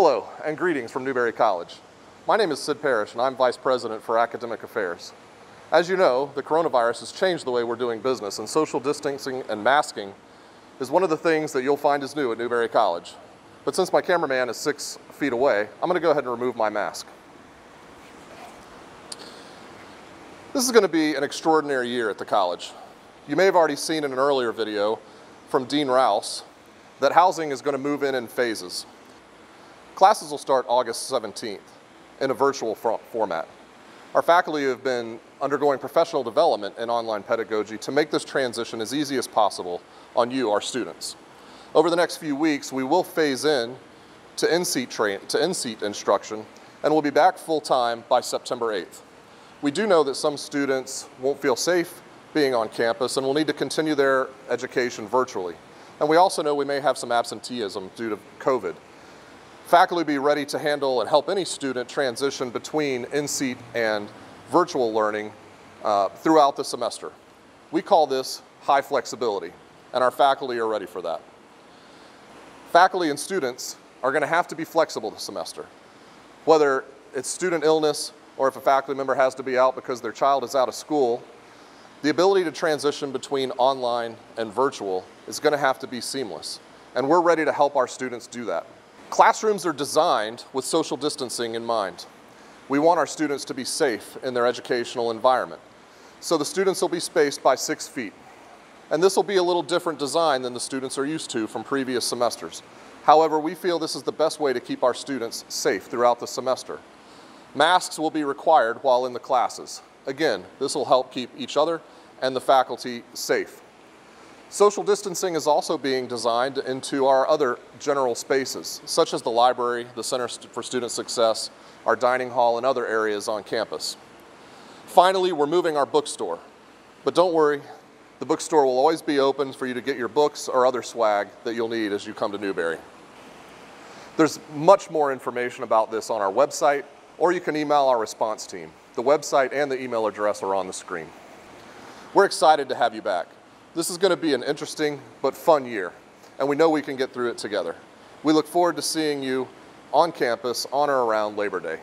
Hello, and greetings from Newberry College. My name is Sid Parrish, and I'm Vice President for Academic Affairs. As you know, the coronavirus has changed the way we're doing business, and social distancing and masking is one of the things that you'll find is new at Newberry College. But since my cameraman is six feet away, I'm gonna go ahead and remove my mask. This is gonna be an extraordinary year at the college. You may have already seen in an earlier video from Dean Rouse that housing is gonna move in in phases. Classes will start August 17th in a virtual format. Our faculty have been undergoing professional development in online pedagogy to make this transition as easy as possible on you, our students. Over the next few weeks, we will phase in to in-seat, in-seat instruction and we'll be back full-time by September 8th. We do know that some students won't feel safe being on campus and will need to continue their education virtually. And we also know we may have some absenteeism due to COVID. Faculty be ready to handle and help any student transition between in-seat and virtual learning uh, throughout the semester. We call this high flexibility, and our faculty are ready for that. Faculty and students are gonna have to be flexible this semester. Whether it's student illness or if a faculty member has to be out because their child is out of school, the ability to transition between online and virtual is gonna have to be seamless. And we're ready to help our students do that. Classrooms are designed with social distancing in mind. We want our students to be safe in their educational environment. So the students will be spaced by six feet. And this will be a little different design than the students are used to from previous semesters. However, we feel this is the best way to keep our students safe throughout the semester. Masks will be required while in the classes. Again, this will help keep each other and the faculty safe. Social distancing is also being designed into our other general spaces, such as the library, the Center for Student Success, our dining hall, and other areas on campus. Finally, we're moving our bookstore. But don't worry, the bookstore will always be open for you to get your books or other swag that you'll need as you come to Newberry. There's much more information about this on our website, or you can email our response team. The website and the email address are on the screen. We're excited to have you back. This is going to be an interesting but fun year, and we know we can get through it together. We look forward to seeing you on campus on or around Labor Day.